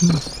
Hmm.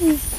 Mm-hmm.